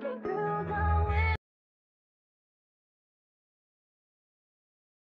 girl,